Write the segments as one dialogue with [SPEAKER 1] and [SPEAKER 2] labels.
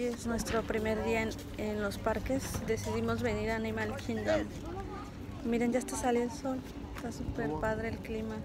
[SPEAKER 1] Es nuestro primer día en, los parques. Decidimos venir a Animal Kingdom. Miren, ya está sale el sol. Está súper padre el clima.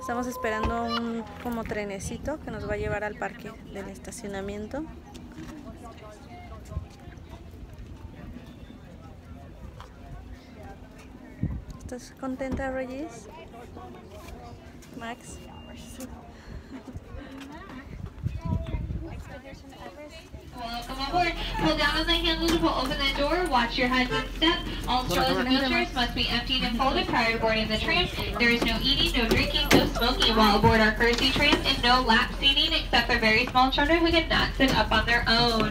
[SPEAKER 1] Estamos esperando un como trenecito que nos va a llevar al parque del estacionamiento. ¿Estás contenta, Regis? Max.
[SPEAKER 2] Welcome aboard. Pull down on the handles will open the door. Watch your heads and step. All strollers and wheelchairs must be emptied and folded prior to boarding the tram. There is no eating, no drinking, no smoking while aboard our courtesy tram, and no lap seating except for very small children who cannot sit up on their own.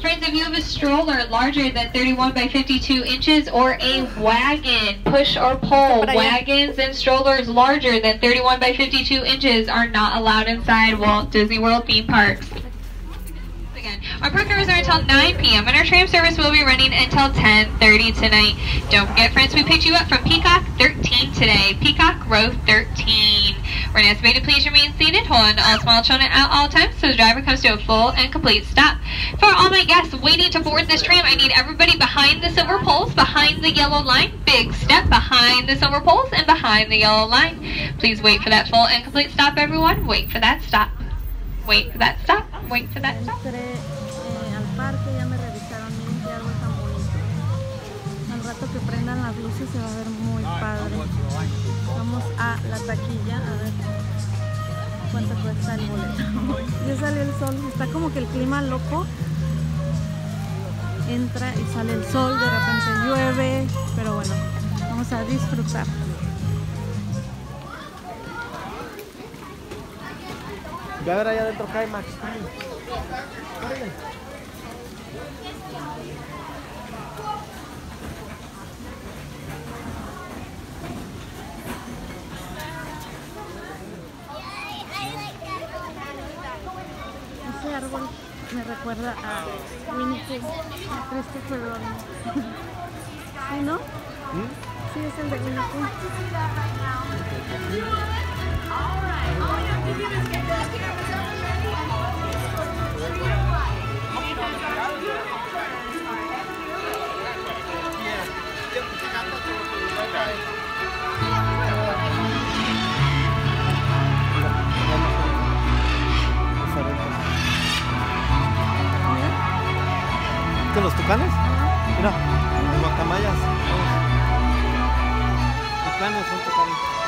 [SPEAKER 2] Friends, if you have a stroller larger than 31 by 52 inches or a wagon, push or pull, wagons and strollers larger than 31 by 52 inches are not allowed inside Walt Disney World theme parks. Again, our park hours are until 9 p.m. and our tram service will be running until 10:30 tonight. Don't forget, friends, we picked you up from Peacock 13 today. Peacock row 13. We're ask you to please remain seated. Hold on to all small children at all times so the driver comes to a full and complete stop. For all my guests waiting to board this tram, I need everybody behind the silver poles, behind the yellow line. Big step behind the silver poles and behind the yellow line. Please wait for that full and complete stop, everyone. Wait for that stop. Wait for that stop. Wait for that stop.
[SPEAKER 1] Entré eh, al parque, ya me revisaron, miren qué árbol tan bonito. Al rato que prendan las luces se va a ver muy padre. Vamos a la taquilla a ver cuánto cuesta el boleto. ya sale el sol, está como que el clima loco. Entra y sale el sol, de repente llueve, pero bueno, vamos a disfrutar.
[SPEAKER 3] Ve a ver allá adentro cae Max.
[SPEAKER 1] Ese árbol me recuerda a Winnie a Christopher Robin. ¿Sí, no? Sí, es el de Winnie
[SPEAKER 3] ¿Qué los tucanes? Mira, los guacamayas. Tucanes son tucanes.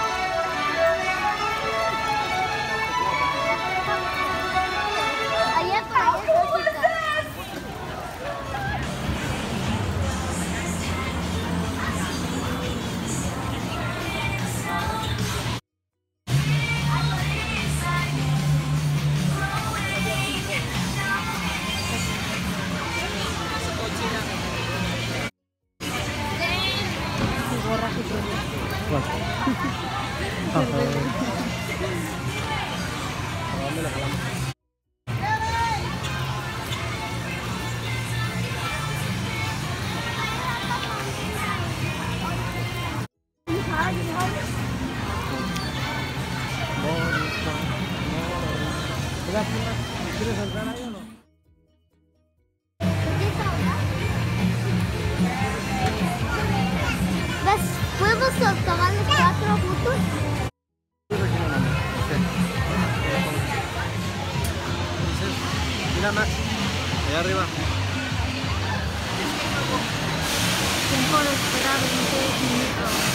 [SPEAKER 3] Mira Max, allá arriba.
[SPEAKER 1] Tiempo de espera 20 minutos.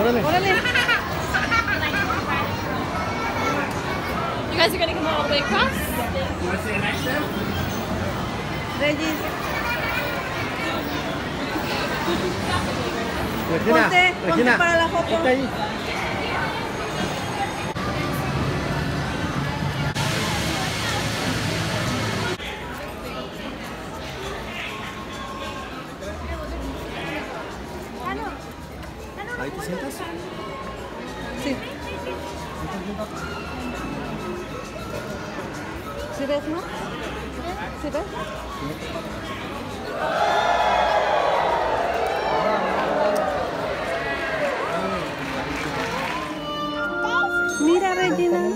[SPEAKER 3] Órale.
[SPEAKER 1] Órale.
[SPEAKER 4] guys are gonna come all the way across.
[SPEAKER 1] You
[SPEAKER 3] wanna
[SPEAKER 1] say a
[SPEAKER 3] nice
[SPEAKER 1] step? Ready? Regina,
[SPEAKER 3] ponte, Regina, ponte para la
[SPEAKER 1] foto. ¿Sí ves? Mira, Regina.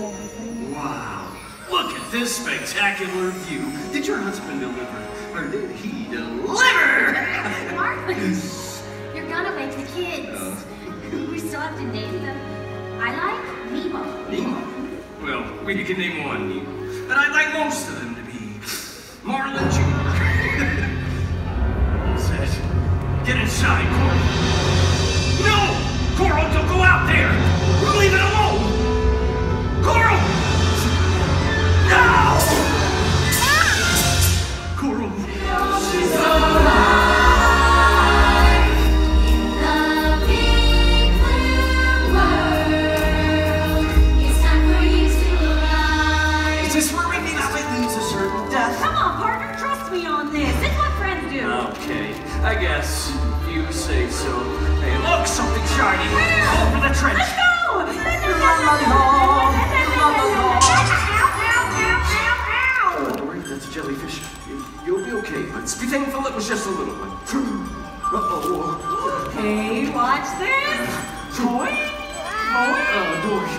[SPEAKER 5] Wow. Look at this spectacular view. Did your husband deliver? Or did he deliver?
[SPEAKER 6] Marcus, you're gonna make the kids. Uh. We still have to name them. I like Nemo.
[SPEAKER 5] Nemo. Well, we can name one Nemo. But I'd like most of them to be Marlin Jr. get inside, Corey. You say so. Hey, look, something shiny. Over the trench.
[SPEAKER 6] Let's go!
[SPEAKER 5] Oh, Dory, that's a jellyfish. You- You'll be okay, but be thankful it was just a little one. Uh-oh.
[SPEAKER 6] Hey, watch this. Boy,
[SPEAKER 5] Uh, Dory.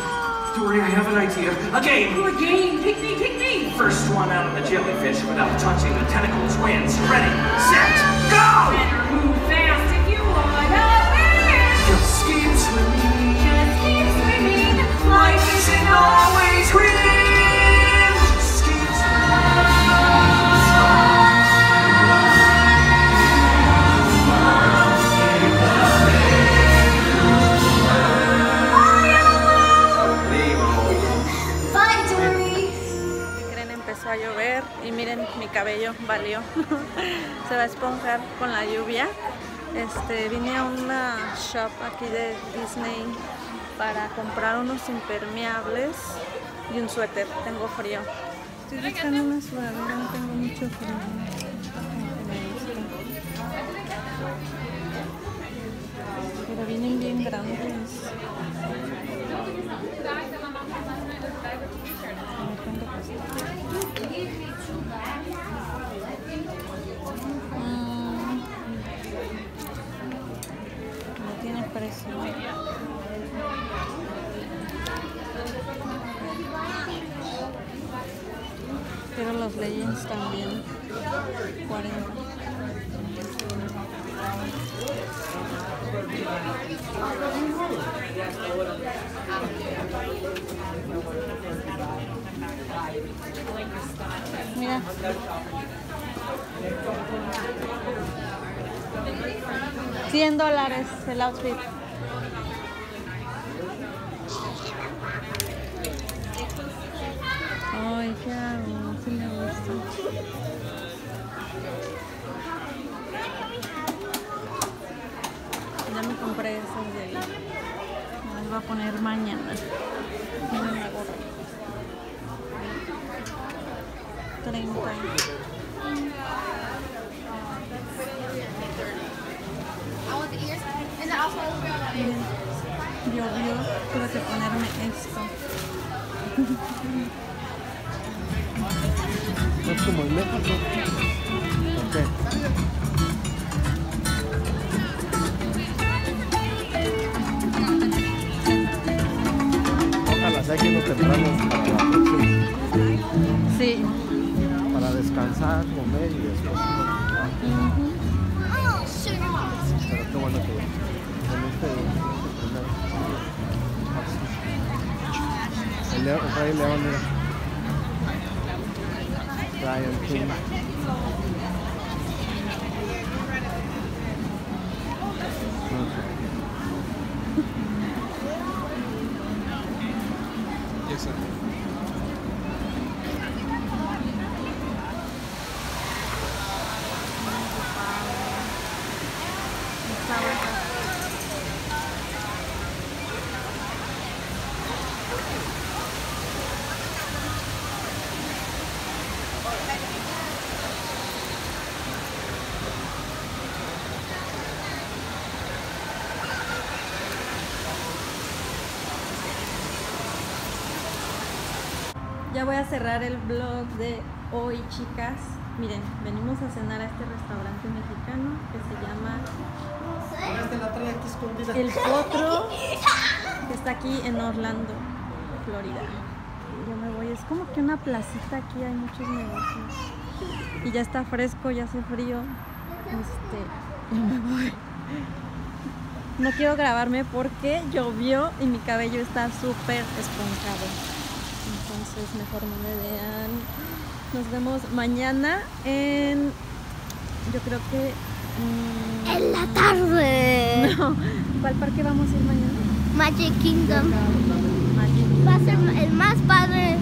[SPEAKER 5] Dory, I have an idea. A game.
[SPEAKER 6] boy, game. Pick me, pick me.
[SPEAKER 5] First one out of the jellyfish without touching the tentacles wins. Ready, set, always
[SPEAKER 1] win. A esponjar con la lluvia. Este, vine a una shop aquí de Disney para comprar unos impermeables y un suéter. Tengo frío. Estoy buscando una sudadera, no tengo mucho frío. Pero vienen bien grandes. A ver cuánto cuesta. Mm. No tiene precio. Pero los Legends también. 40. Mira. Cien dólares el outfit. Qué hago, sí me gusta. Ya me compré esas de ahí. Me las voy a poner mañana. Miren la gorra. 30. Miren, llovió, tuve que ponerme esto.
[SPEAKER 3] Es como en México. Ok. Ojalá sea que nos temprano para la próxima.
[SPEAKER 1] Sí.
[SPEAKER 3] Para descansar, comer y después. Pero qué bueno que en este, este primer. El el rey león, mira. Brian King.
[SPEAKER 1] Ya voy a cerrar el vlog de hoy, chicas. Miren, venimos a cenar a este restaurante mexicano que se llama
[SPEAKER 3] Este.
[SPEAKER 1] El Potro, que está aquí en Orlando, Florida. Yo me voy, es como que una placita aquí, hay muchos negocios. Y ya está fresco, ya hace frío. Este, yo me voy. No quiero grabarme porque llovió y mi cabello está súper esponjado. Entonces mejor no me vean. Nos vemos mañana en... Yo creo que... mm,
[SPEAKER 7] En la tarde.
[SPEAKER 1] no. ¿Cuál parque vamos a ir mañana?
[SPEAKER 7] Magic Kingdom.
[SPEAKER 1] Magic
[SPEAKER 7] Va a ser el más padre